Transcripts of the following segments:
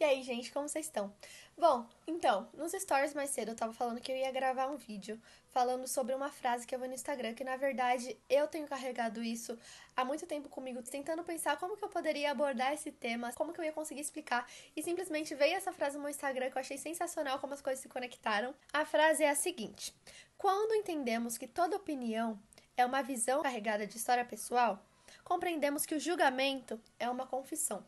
E aí, gente, como vocês estão? Bom, então, nos stories mais cedo eu tava falando que eu ia gravar um vídeo falando sobre uma frase que eu vi no Instagram, que na verdade eu tenho carregado isso há muito tempo comigo, tentando pensar como que eu poderia abordar esse tema, como que eu ia conseguir explicar, e simplesmente veio essa frase no meu Instagram que eu achei sensacional como as coisas se conectaram. A frase é a seguinte: Quando entendemos que toda opinião é uma visão carregada de história pessoal, compreendemos que o julgamento é uma confissão.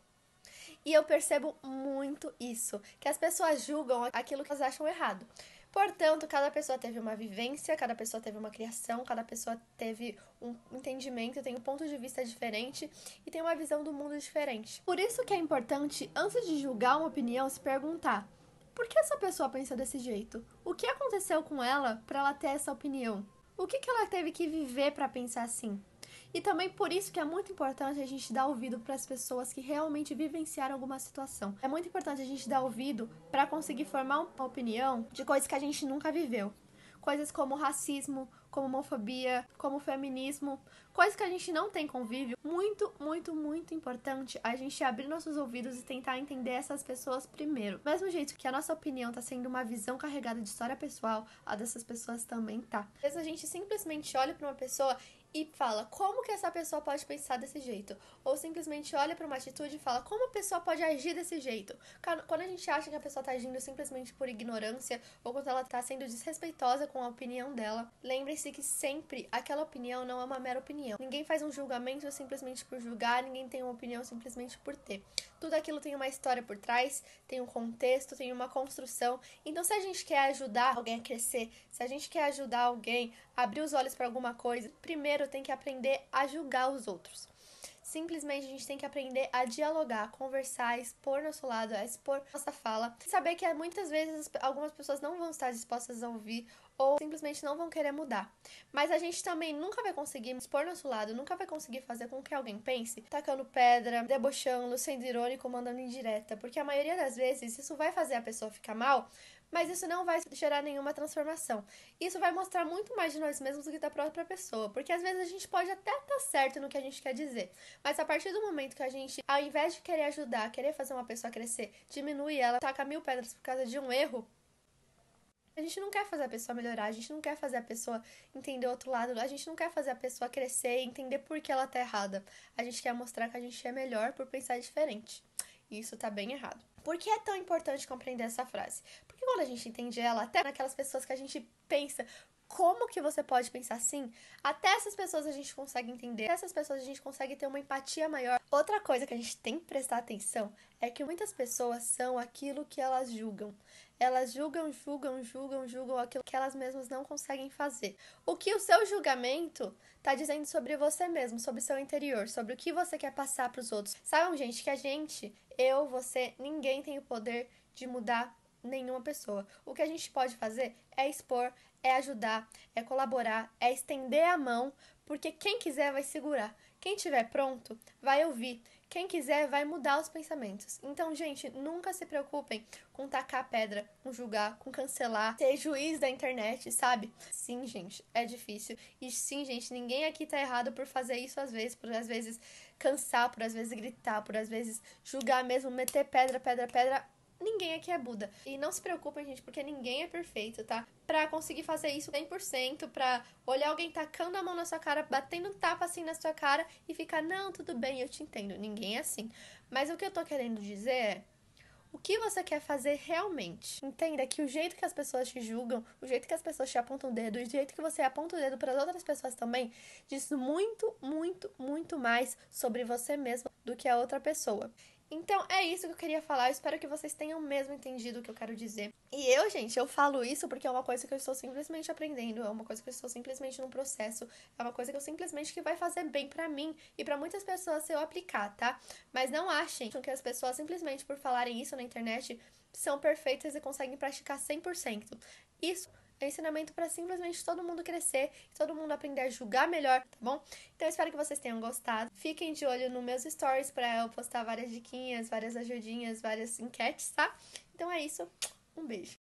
E eu percebo muito isso, que as pessoas julgam aquilo que elas acham errado. Portanto, cada pessoa teve uma vivência, cada pessoa teve uma criação, cada pessoa teve um entendimento, tem um ponto de vista diferente e tem uma visão do mundo diferente. Por isso que é importante, antes de julgar uma opinião, se perguntar: por que essa pessoa pensa desse jeito? O que aconteceu com ela para ela ter essa opinião? O que, que ela teve que viver para pensar assim? E também por isso que é muito importante a gente dar ouvido para as pessoas que realmente vivenciaram alguma situação. É muito importante a gente dar ouvido para conseguir formar uma opinião de coisas que a gente nunca viveu. Coisas como racismo, como homofobia, como feminismo, coisas que a gente não tem convívio. Muito, muito, muito importante a gente abrir nossos ouvidos e tentar entender essas pessoas primeiro. Mesmo jeito que a nossa opinião tá sendo uma visão carregada de história pessoal, a dessas pessoas também tá. Às vezes a gente simplesmente olha para uma pessoa e fala como que essa pessoa pode pensar desse jeito, ou simplesmente olha para uma atitude e fala como a pessoa pode agir desse jeito. Quando a gente acha que a pessoa está agindo simplesmente por ignorância ou quando ela está sendo desrespeitosa com a opinião dela, lembre-se que sempre aquela opinião não é uma mera opinião. Ninguém faz um julgamento simplesmente por julgar, ninguém tem uma opinião simplesmente por ter. Tudo aquilo tem uma história por trás, tem um contexto, tem uma construção. Então, se a gente quer ajudar alguém a crescer, se a gente quer ajudar alguém abrir os olhos para alguma coisa, primeiro tem que aprender a julgar os outros. Simplesmente a gente tem que aprender a dialogar, conversar, expor nosso lado, a expor nossa fala. Saber que muitas vezes algumas pessoas não vão estar dispostas a ouvir ou simplesmente não vão querer mudar. Mas a gente também nunca vai conseguir expor nosso lado, nunca vai conseguir fazer com que alguém pense tacando pedra, debochando, sendo irônico, mandando indireta. Porque a maioria das vezes isso vai fazer a pessoa ficar mal, mas isso não vai gerar nenhuma transformação. Isso vai mostrar muito mais de nós mesmos do que da própria pessoa, porque às vezes a gente pode até estar certo no que a gente quer dizer, mas a partir do momento que a gente, ao invés de querer ajudar, querer fazer uma pessoa crescer, diminui ela, taca mil pedras por causa de um erro, a gente não quer fazer a pessoa melhorar, a gente não quer fazer a pessoa entender o outro lado, a gente não quer fazer a pessoa crescer e entender por que ela tá errada. A gente quer mostrar que a gente é melhor por pensar diferente. Isso tá bem errado. Por que é tão importante compreender essa frase? Porque quando a gente entende ela, até naquelas pessoas que a gente pensa, como que você pode pensar assim? Até essas pessoas a gente consegue entender, até essas pessoas a gente consegue ter uma empatia maior. Outra coisa que a gente tem que prestar atenção é que muitas pessoas são aquilo que elas julgam. Elas julgam, julgam, julgam, julgam aquilo que elas mesmas não conseguem fazer. O que o seu julgamento está dizendo sobre você mesmo, sobre seu interior, sobre o que você quer passar para os outros. Saibam, gente, que a gente, eu, você, ninguém tem o poder de mudar nenhuma pessoa. O que a gente pode fazer é expor, é ajudar, é colaborar, é estender a mão, porque quem quiser vai segurar. Quem tiver pronto vai ouvir. Quem quiser vai mudar os pensamentos. Então, gente, nunca se preocupem com tacar pedra, com julgar, com cancelar, ser juiz da internet, sabe? Sim, gente, é difícil. E sim, gente, ninguém aqui tá errado por fazer isso às vezes, por às vezes cansar, por às vezes gritar, por às vezes julgar mesmo, meter pedra, pedra, pedra ninguém aqui é Buda. E não se preocupem, gente, porque ninguém é perfeito, tá? Pra conseguir fazer isso 100%, pra olhar alguém tacando a mão na sua cara, batendo tapa assim na sua cara e ficar, não, tudo bem, eu te entendo. Ninguém é assim. Mas o que eu tô querendo dizer é. O que você quer fazer realmente? Entenda que o jeito que as pessoas te julgam, o jeito que as pessoas te apontam o dedo, o jeito que você aponta o dedo para as outras pessoas também, diz muito, muito, muito mais sobre você mesmo do que a outra pessoa. Então é isso que eu queria falar. Eu espero que vocês tenham mesmo entendido o que eu quero dizer. E eu, gente, eu falo isso porque é uma coisa que eu estou simplesmente aprendendo, é uma coisa que eu estou simplesmente num processo, é uma coisa que eu simplesmente que vai fazer bem para mim e para muitas pessoas se eu aplicar, tá? Mas não achem que as pessoas simplesmente por falarem isso na internet são perfeitas e conseguem praticar 100%. Isso é ensinamento para simplesmente todo mundo crescer todo mundo aprender a julgar melhor, tá bom? Então espero que vocês tenham gostado. Fiquem de olho nos meus stories para eu postar várias diquinhas, várias ajudinhas, várias enquetes, tá? Então é isso. Um beijo.